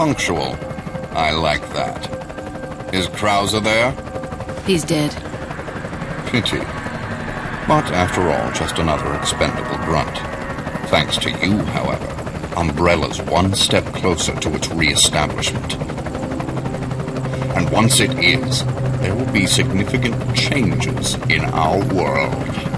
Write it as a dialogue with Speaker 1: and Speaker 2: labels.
Speaker 1: Punctual. I like that. Is Krauser there?
Speaker 2: He's dead.
Speaker 1: Pity. But after all, just another expendable grunt. Thanks to you, however, Umbrella's one step closer to its re-establishment. And once it is, there will be significant changes in our world.